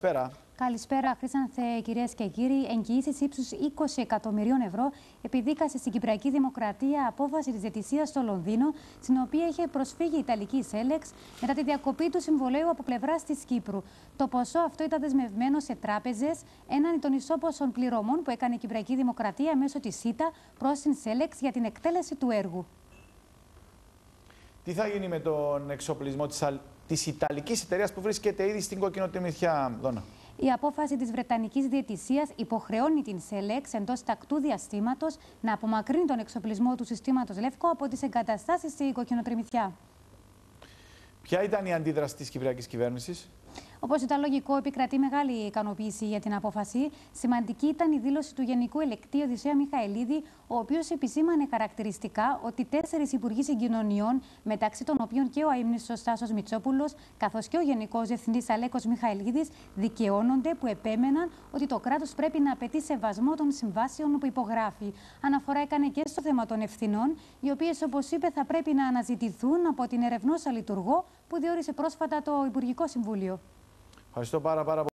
Πέρα. Καλησπέρα, Χρήσανθε, κυρίες και κύριοι. Εγγυήσεις ύψους 20 εκατομμυρίων ευρώ επιδίκασε στην Κυπριακή Δημοκρατία απόφαση της διαιτησίας στο Λονδίνο, στην οποία είχε προσφύγει η Ιταλική Σέλεξ μετά τη διακοπή του συμβολέου από πλευράς της Κύπρου. Το ποσό αυτό ήταν δεσμευμένο σε τράπεζες έναντι των ισόποσων πληρωμών που έκανε η Κυπριακή Δημοκρατία μέσω της ΣΥΤΑ προς την Σέλεξ για την εκτέλεση του έργου. Τι θα γίνει με τον εξοπλισμό της της Ιταλικής εταιρείας που βρίσκεται ήδη στην κοκκινοτιμηθιά, Δόνα; Η απόφαση της Βρετανικής Διαιτησίας υποχρεώνει την ΣΕΛΕΞ εντός τακτού διαστήματος να απομακρύνει τον εξοπλισμό του συστήματος Λεύκο από τις εγκαταστάσεις στη κοκκινοτριμηθιά. Ποια ήταν η αντίδραση της Κυπριακής κυβέρνησης, Όπως ήταν λογικό, επικρατεί μεγάλη ικανοποίηση για την απόφαση. Σημαντική ήταν η δήλωση του Γενικού Ελεκτή Οδυσσέα Μιχαηλίδη, ο οποίος επισήμανε χαρακτηριστικά ότι τέσσερις υπουργοί συγκοινωνιών, μεταξύ των οποίων και ο αίμνητο Στάσος Μητσόπουλος, καθώς και ο Γενικός Διευθυντής Αλέκος Μιχαηλίδης, δικαιώνονται που επέμεναν ότι το κράτος πρέπει να απαιτεί σεβασμό των συμβάσεων που υπογράφει. Αναφορά έκανε και στο θέμα των ευθυνών, οι οποίες, όπως είπε, θα πρέπει να αναζητηθούν από την ερευνόσα λειτουργό που διόρισε πρόσφατα το Υπουργικό Συμβούλιο. Ευχαριστώ πάρα, πάρα πολύ.